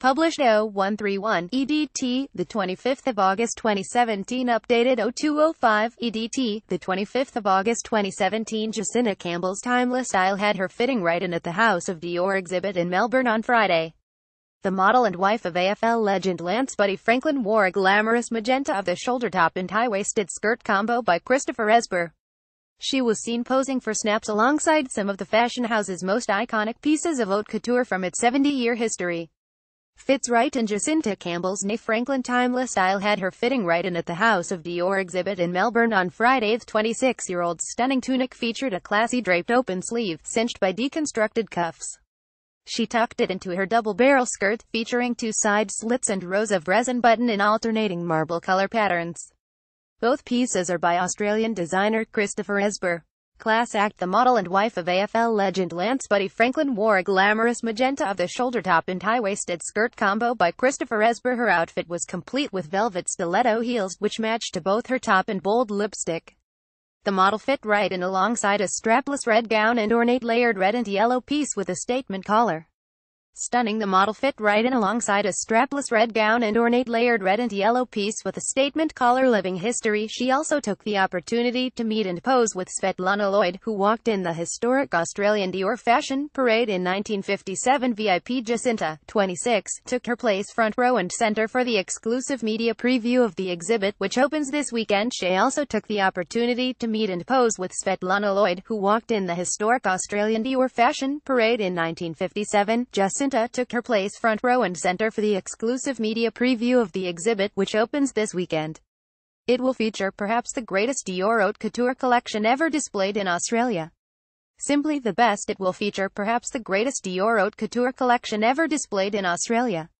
Published 0131 EDT, the 25th of August 2017 Updated 0205 EDT, the 25th of August 2017 Jesinta Campbell's timeless style had her fitting right in at the House of Dior exhibit in Melbourne on Friday. The model and wife of AFL legend Lance Buddy Franklin wore a glamorous magenta of the shoulder top and high-waisted skirt combo by Christopher Esber. She was seen posing for snaps alongside some of the fashion house's most iconic pieces of haute couture from its 70-year history. Fits right and Jesinta Campbell's Ney Franklin timeless style had her fitting right in at the House of Dior exhibit in Melbourne on Friday. The 26-year-old's stunning tunic featured a classy draped open sleeve, cinched by deconstructed cuffs. She tucked it into her double-barrel skirt, featuring two side slits and rows of resin button in alternating marble color patterns. Both pieces are by Australian designer Christopher Esber. Class act The model and wife of AFL legend Lance Buddy Franklin wore a glamorous magenta of the shoulder top and high-waisted skirt combo by Christopher Esber. Her outfit was complete with velvet stiletto heels, which matched to both her top and bold lipstick. The model fit right in alongside a strapless red gown and ornate layered red and yellow piece with a statement collar. Stunning the model fit right in alongside a strapless red gown and ornate layered red and yellow piece with a statement collar living history. She also took the opportunity to meet and pose with Svetlana Lloyd, who walked in the historic Australian Dior Fashion Parade in 1957 VIP Jesinta, 26, took her place front row and center for the exclusive media preview of the exhibit, which opens this weekend. She also took the opportunity to meet and pose with Svetlana Lloyd, who walked in the historic Australian Dior Fashion Parade in 1957. Jesinta Jesinta took her place front row and center for the exclusive media preview of the exhibit, which opens this weekend. It will feature perhaps the greatest Dior haute couture collection ever displayed in Australia. Simply the best it will feature perhaps the greatest Dior haute couture collection ever displayed in Australia.